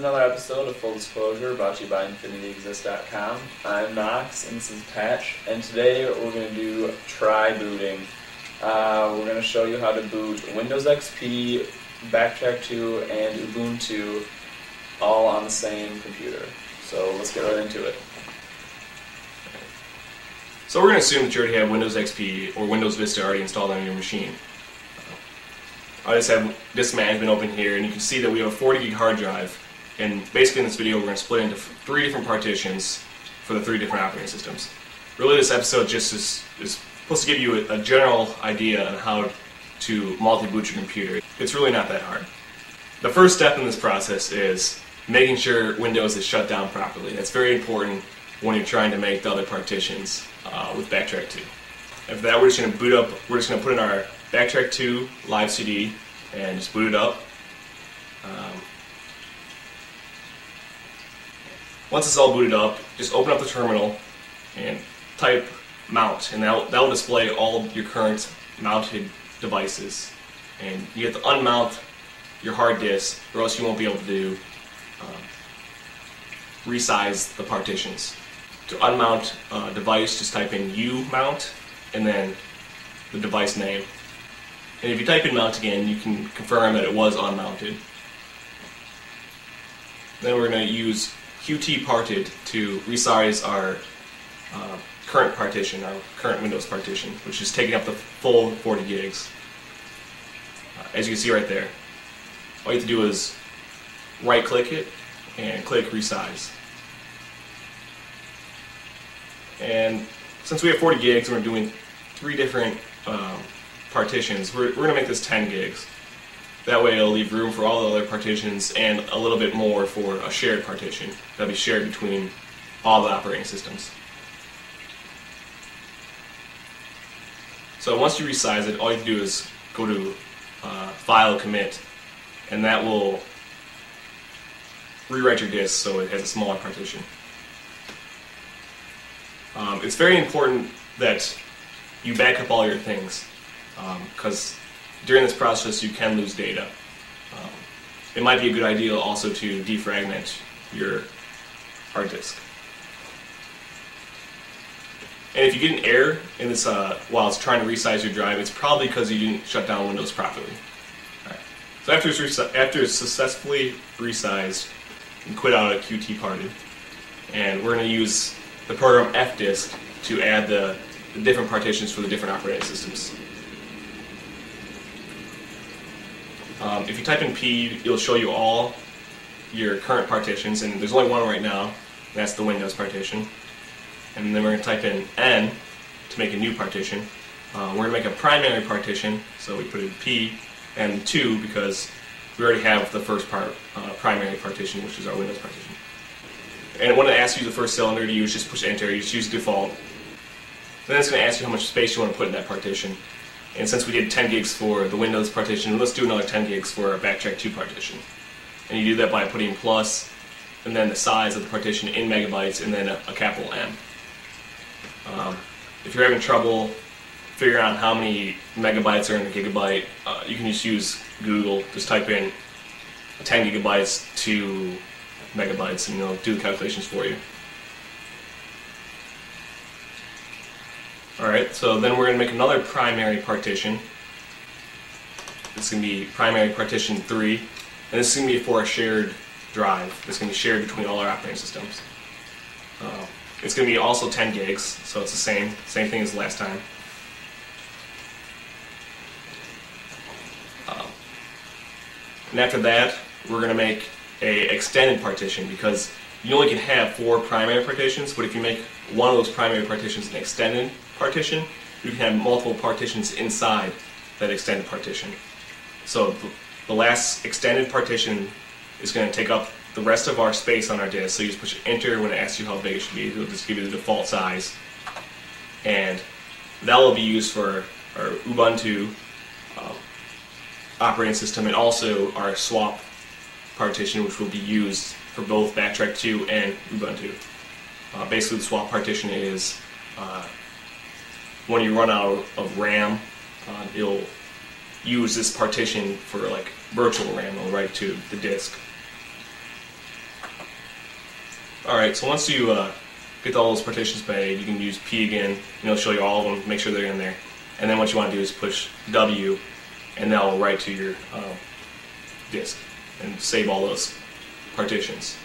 another episode of Full Disclosure brought to you by InfinityExists.com. I'm Knox and this is Patch, and today we're going to do try booting. Uh, we're going to show you how to boot Windows XP, Backtrack 2, and Ubuntu all on the same computer. So let's get right into it. So we're going to assume that you already have Windows XP or Windows Vista already installed on your machine. I just have disk management open here, and you can see that we have a 40 gig hard drive. And basically in this video, we're going to split into three different partitions for the three different operating systems. Really, this episode just is, is supposed to give you a, a general idea on how to multi-boot your computer. It's really not that hard. The first step in this process is making sure Windows is shut down properly. That's very important when you're trying to make the other partitions uh, with Backtrack 2. After that, we're just going to boot up, we're just going to put in our Backtrack 2 live CD and just boot it up. Um, once it's all booted up, just open up the terminal and type mount, and that that will display all your current mounted devices. And you have to unmount your hard disk, or else you won't be able to do um, resize the partitions. To unmount a device, just type in umount, and then the device name, and if you type in mount again, you can confirm that it was unmounted. Then we're going to use QtParted to resize our uh, current partition, our current Windows partition, which is taking up the full 40 gigs. Uh, as you can see right there, all you have to do is right click it and click resize. And since we have 40 gigs, we're doing three different um, partitions. We're, we're going to make this 10 gigs. That way it'll leave room for all the other partitions and a little bit more for a shared partition that'll be shared between all the operating systems. So once you resize it, all you have to do is go to uh, File Commit, and that will rewrite your disk so it has a smaller partition. Um, it's very important that you back up all your things because um, during this process you can lose data. Um, it might be a good idea also to defragment your hard disk. And if you get an error in this uh, while it's trying to resize your drive, it's probably because you didn't shut down Windows properly. Right. So after it's, after it's successfully resized, you quit out of QtParted, and we're going to use the program fdisk to add the, the different partitions for the different operating systems. Um, if you type in P, it'll show you all your current partitions, and there's only one right now, that's the Windows partition. And then we're going to type in N to make a new partition. Uh, we're going to make a primary partition, so we put in P and 2 because we already have the first part, uh, primary partition, which is our Windows partition. And when it asks you the first cylinder to use, just push enter, you just use default. Then it's going to ask you how much space you want to put in that partition. And since we did 10 gigs for the Windows partition, let's do another 10 gigs for our Backtrack 2 partition. And you do that by putting plus, and then the size of the partition in megabytes, and then a, a capital M. Um, if you're having trouble figuring out how many megabytes are in a gigabyte, uh, you can just use Google. Just type in 10 gigabytes to megabytes, and it'll do the calculations for you. Alright, so then we're going to make another primary partition. Is going to be primary partition 3, and this is going to be for a shared drive. It's going to be shared between all our operating systems. Uh, it's going to be also 10 gigs, so it's the same, same thing as last time. Um, and after that, we're going to make a extended partition because you only can have four primary partitions, but if you make one of those primary partitions an extended partition, you can have multiple partitions inside that extended partition. So the last extended partition is going to take up the rest of our space on our disk. So you just push enter when it asks you how big it should be. It'll just give you the default size. And that will be used for our Ubuntu uh, operating system and also our swap partition, which will be used for both Backtrack 2 and Ubuntu. Uh, basically, the swap partition is uh, when you run out of RAM, uh, it'll use this partition for like virtual RAM. It'll write to the disk. Alright, so once you uh, get all those partitions made, you can use P again, and it'll show you all of them, make sure they're in there. And then what you want to do is push W, and that will write to your um, disk and save all those partitions.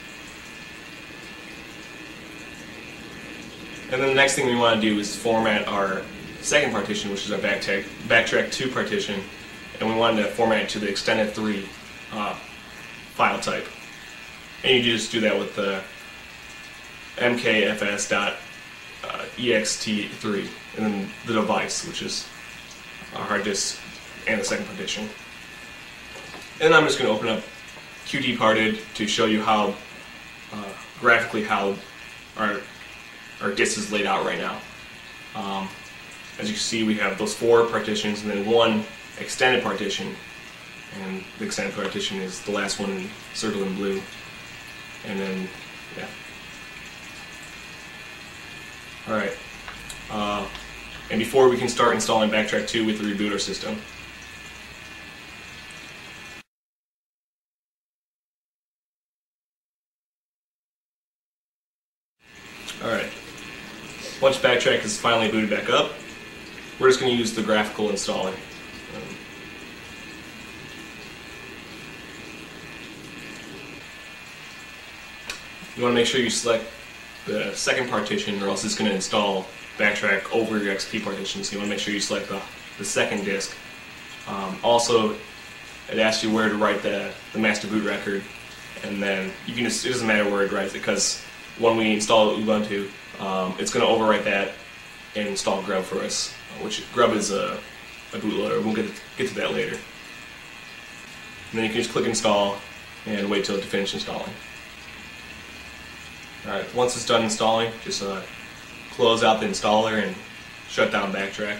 And then the next thing we want to do is format our second partition, which is our backtrack, backtrack 2 partition, and we wanted to format it to the extended 3 uh, file type. And you just do that with the mkfs.ext3 and then the device, which is our hard disk and the second partition. And I'm just going to open up QtParted to show you how uh, graphically how our our disk is laid out right now. Um, as you can see, we have those four partitions and then one extended partition. And the extended partition is the last one circled in blue. And then, yeah. Alright. Uh, and before we can start installing Backtrack 2, we have to reboot our system. Alright. Once Backtrack is finally booted back up, we're just going to use the graphical installer. You want to make sure you select the second partition or else it's going to install Backtrack over your XP partition. So you want to make sure you select the, the second disk. Um, also, it asks you where to write the, the master boot record and then you can just, it doesn't matter where it writes it because when we install Ubuntu, um, it's going to overwrite that and install Grub for us, which Grub is a, a bootloader. We'll get, get to that later. And then you can just click install and wait till it to finish installing. Alright, once it's done installing, just uh, close out the installer and shut down Backtrack.